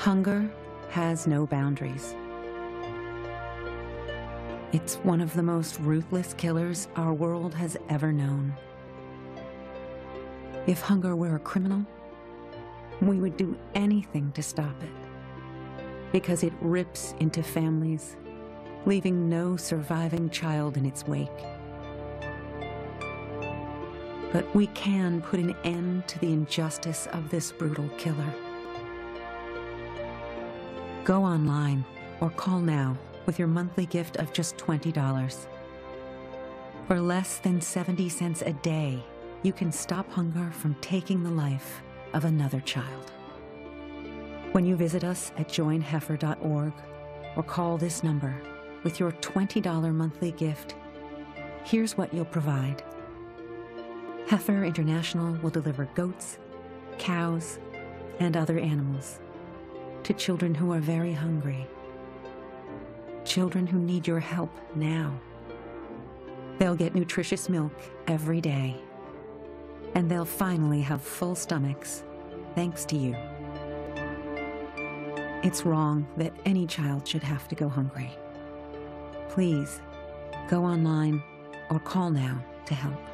Hunger has no boundaries. It's one of the most ruthless killers our world has ever known. If hunger were a criminal, we would do anything to stop it. Because it rips into families, leaving no surviving child in its wake. But we can put an end to the injustice of this brutal killer. Go online or call now with your monthly gift of just $20. For less than 70 cents a day, you can stop hunger from taking the life of another child. When you visit us at joinheifer.org or call this number with your $20 monthly gift, here's what you'll provide. Heifer International will deliver goats, cows, and other animals to children who are very hungry. Children who need your help now. They'll get nutritious milk every day. And they'll finally have full stomachs, thanks to you. It's wrong that any child should have to go hungry. Please, go online or call now to help.